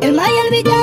el Maya y el Vitali.